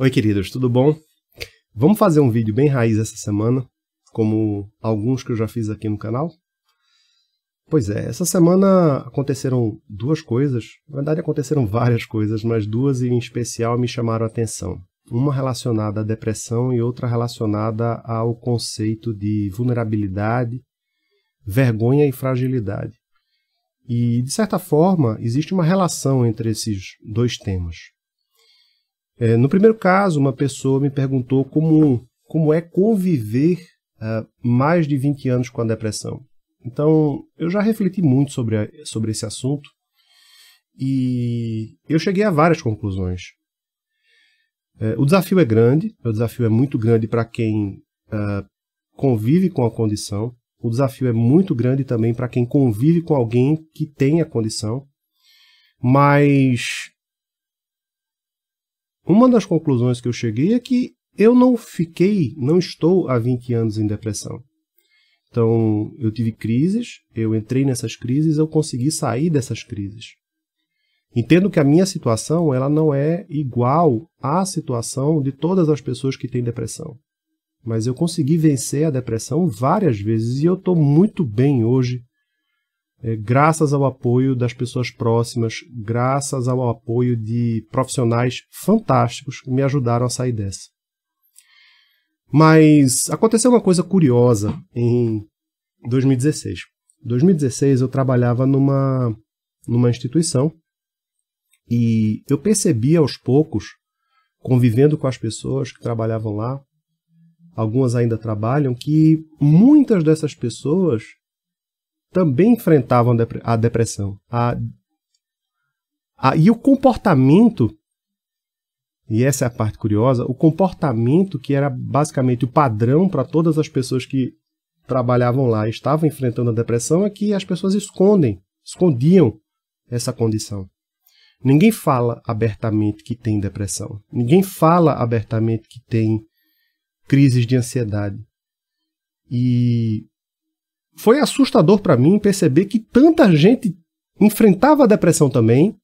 Oi, queridos, tudo bom? Vamos fazer um vídeo bem raiz essa semana, como alguns que eu já fiz aqui no canal? Pois é, essa semana aconteceram duas coisas, na verdade aconteceram várias coisas, mas duas em especial me chamaram a atenção. Uma relacionada à depressão e outra relacionada ao conceito de vulnerabilidade, vergonha e fragilidade. E, de certa forma, existe uma relação entre esses dois temas. É, no primeiro caso, uma pessoa me perguntou como, como é conviver uh, mais de 20 anos com a depressão. Então, eu já refleti muito sobre, a, sobre esse assunto e eu cheguei a várias conclusões. É, o desafio é grande, o desafio é muito grande para quem uh, convive com a condição, o desafio é muito grande também para quem convive com alguém que tem a condição, mas uma das conclusões que eu cheguei é que eu não fiquei, não estou há 20 anos em depressão. Então, eu tive crises, eu entrei nessas crises, eu consegui sair dessas crises. Entendo que a minha situação ela não é igual à situação de todas as pessoas que têm depressão. Mas eu consegui vencer a depressão várias vezes e eu estou muito bem hoje é, graças ao apoio das pessoas próximas, graças ao apoio de profissionais fantásticos que me ajudaram a sair dessa. Mas aconteceu uma coisa curiosa em 2016. Em 2016 eu trabalhava numa, numa instituição e eu percebi aos poucos, convivendo com as pessoas que trabalhavam lá, algumas ainda trabalham, que muitas dessas pessoas também enfrentavam a depressão. A, a, e o comportamento, e essa é a parte curiosa, o comportamento que era basicamente o padrão para todas as pessoas que trabalhavam lá e estavam enfrentando a depressão é que as pessoas escondem, escondiam essa condição. Ninguém fala abertamente que tem depressão. Ninguém fala abertamente que tem crises de ansiedade. E foi assustador para mim perceber que tanta gente enfrentava a depressão também,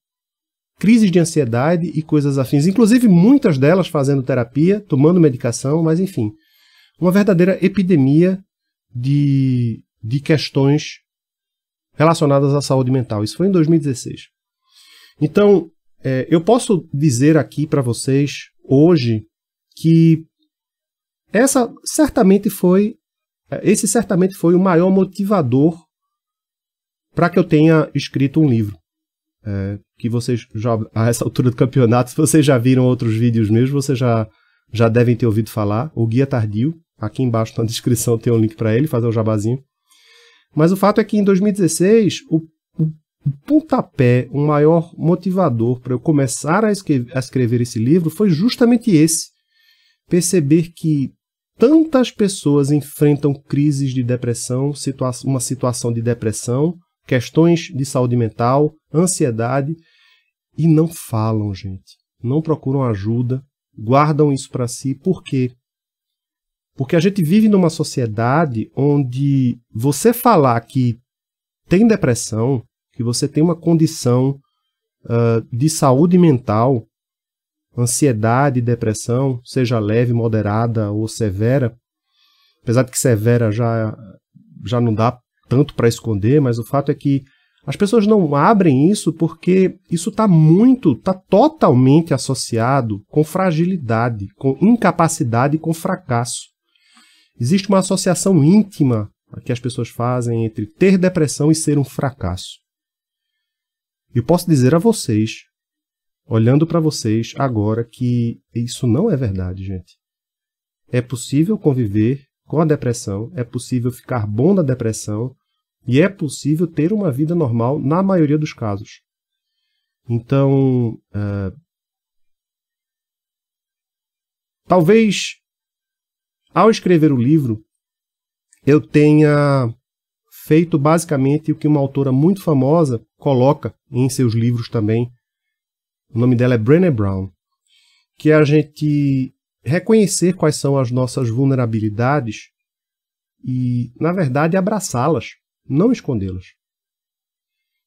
crises de ansiedade e coisas afins, inclusive muitas delas fazendo terapia, tomando medicação, mas enfim, uma verdadeira epidemia de, de questões relacionadas à saúde mental. Isso foi em 2016. Então, é, eu posso dizer aqui para vocês hoje que essa certamente foi esse certamente foi o maior motivador para que eu tenha escrito um livro. É, que vocês já, a essa altura do campeonato, se vocês já viram outros vídeos meus, vocês já, já devem ter ouvido falar. O Guia Tardio, aqui embaixo na descrição tem um link para ele, fazer o um jabazinho. Mas o fato é que em 2016, o, o pontapé, o maior motivador para eu começar a a escrever esse livro foi justamente esse. Perceber que tantas pessoas enfrentam crises de depressão, situa uma situação de depressão, questões de saúde mental, ansiedade e não falam, gente. Não procuram ajuda, guardam isso para si. Por quê? Porque a gente vive numa sociedade onde você falar que tem depressão, que você tem uma condição uh, de saúde mental, ansiedade e depressão, seja leve, moderada ou severa, apesar de que severa já, já não dá tanto para esconder, mas o fato é que as pessoas não abrem isso porque isso está muito, está totalmente associado com fragilidade, com incapacidade e com fracasso. Existe uma associação íntima que as pessoas fazem entre ter depressão e ser um fracasso. Eu posso dizer a vocês olhando para vocês agora que isso não é verdade, gente. É possível conviver com a depressão, é possível ficar bom da depressão e é possível ter uma vida normal na maioria dos casos. Então, uh, talvez ao escrever o livro eu tenha feito basicamente o que uma autora muito famosa coloca em seus livros também, o nome dela é Brené Brown, que é a gente reconhecer quais são as nossas vulnerabilidades e, na verdade, abraçá-las, não escondê-las.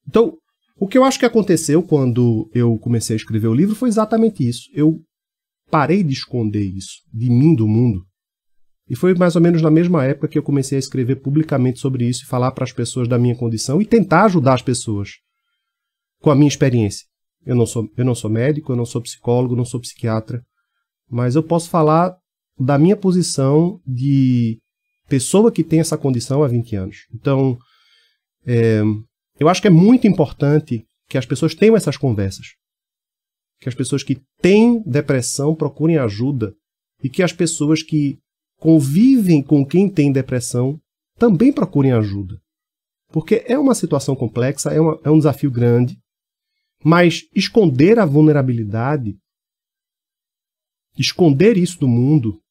Então, o que eu acho que aconteceu quando eu comecei a escrever o livro foi exatamente isso. Eu parei de esconder isso de mim, do mundo. E foi mais ou menos na mesma época que eu comecei a escrever publicamente sobre isso e falar para as pessoas da minha condição e tentar ajudar as pessoas com a minha experiência. Eu não sou, eu não sou médico, eu não sou psicólogo, não sou psiquiatra, mas eu posso falar da minha posição de pessoa que tem essa condição há 20 anos. Então, é, eu acho que é muito importante que as pessoas tenham essas conversas. Que as pessoas que têm depressão procurem ajuda e que as pessoas que convivem com quem tem depressão também procurem ajuda. Porque é uma situação complexa, é, uma, é um desafio grande, mas esconder a vulnerabilidade, esconder isso do mundo,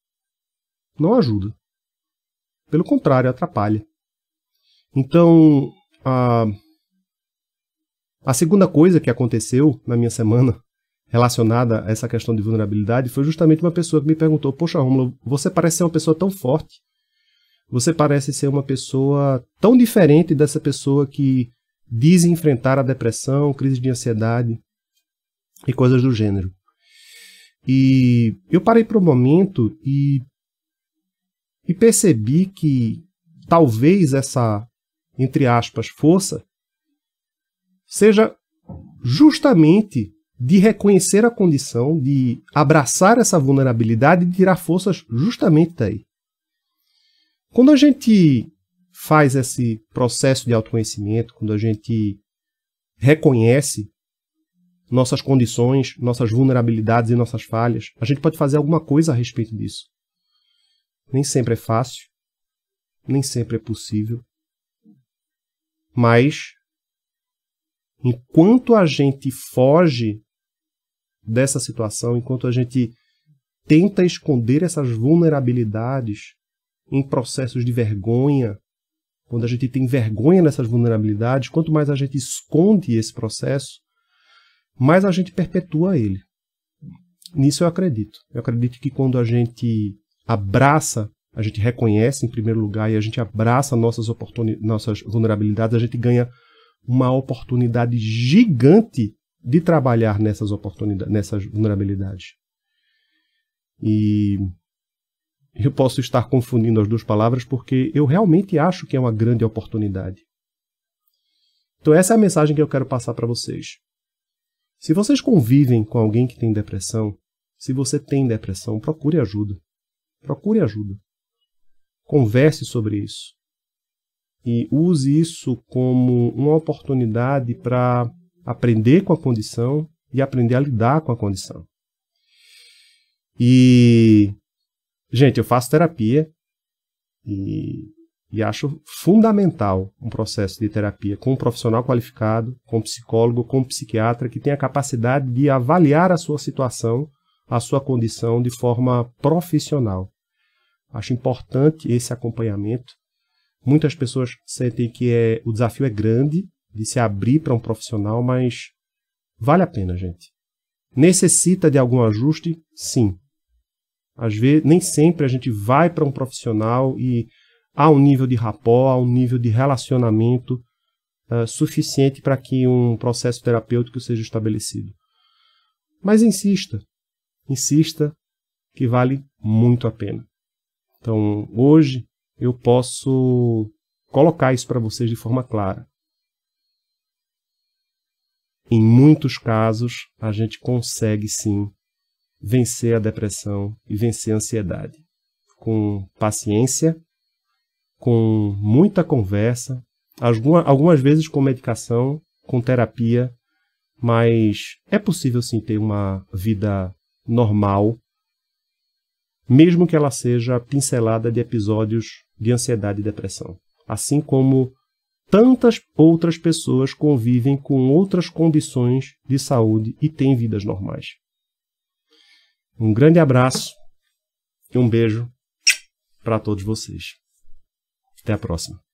não ajuda. Pelo contrário, atrapalha. Então, a, a segunda coisa que aconteceu na minha semana relacionada a essa questão de vulnerabilidade foi justamente uma pessoa que me perguntou: Poxa, Romulo, você parece ser uma pessoa tão forte. Você parece ser uma pessoa tão diferente dessa pessoa que diz enfrentar a depressão, crise de ansiedade e coisas do gênero. E eu parei por um momento e, e percebi que talvez essa, entre aspas, força seja justamente de reconhecer a condição, de abraçar essa vulnerabilidade e tirar forças justamente daí. Quando a gente faz esse processo de autoconhecimento, quando a gente reconhece nossas condições, nossas vulnerabilidades e nossas falhas, a gente pode fazer alguma coisa a respeito disso. Nem sempre é fácil, nem sempre é possível, mas enquanto a gente foge dessa situação, enquanto a gente tenta esconder essas vulnerabilidades em processos de vergonha, quando a gente tem vergonha nessas vulnerabilidades, quanto mais a gente esconde esse processo, mais a gente perpetua ele. Nisso eu acredito. Eu acredito que quando a gente abraça, a gente reconhece em primeiro lugar e a gente abraça nossas, nossas vulnerabilidades, a gente ganha uma oportunidade gigante de trabalhar nessas oportunidades, nessas vulnerabilidades. E eu posso estar confundindo as duas palavras porque eu realmente acho que é uma grande oportunidade. Então essa é a mensagem que eu quero passar para vocês. Se vocês convivem com alguém que tem depressão, se você tem depressão, procure ajuda. Procure ajuda. Converse sobre isso. E use isso como uma oportunidade para aprender com a condição e aprender a lidar com a condição. E, gente, eu faço terapia e, e acho fundamental um processo de terapia com um profissional qualificado, com um psicólogo, com um psiquiatra que tenha a capacidade de avaliar a sua situação, a sua condição de forma profissional. Acho importante esse acompanhamento. Muitas pessoas sentem que é, o desafio é grande, de se abrir para um profissional, mas vale a pena, gente. Necessita de algum ajuste? Sim. Às vezes, nem sempre a gente vai para um profissional e há um nível de rapport, há um nível de relacionamento uh, suficiente para que um processo terapêutico seja estabelecido. Mas insista, insista que vale muito a pena. Então, hoje eu posso colocar isso para vocês de forma clara. Em muitos casos, a gente consegue sim vencer a depressão e vencer a ansiedade. Com paciência, com muita conversa, algumas vezes com medicação, com terapia, mas é possível sim ter uma vida normal, mesmo que ela seja pincelada de episódios de ansiedade e depressão. Assim como tantas outras pessoas convivem com outras condições de saúde e têm vidas normais. Um grande abraço e um beijo para todos vocês. Até a próxima.